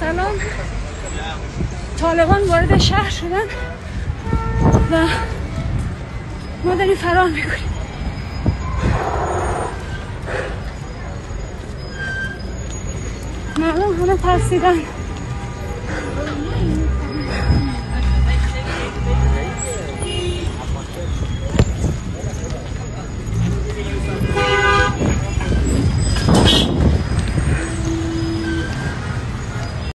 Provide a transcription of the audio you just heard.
سلام. طالبان وارد شهر شدن و ما داریم فرار می‌کنیم. مردم همه ترسیدن.